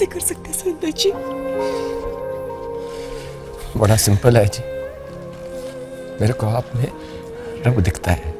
कैसे कर सकते सुरेंद्र जी? बड़ा सिंपल है जी। मेरे को आप में रब दिखता है।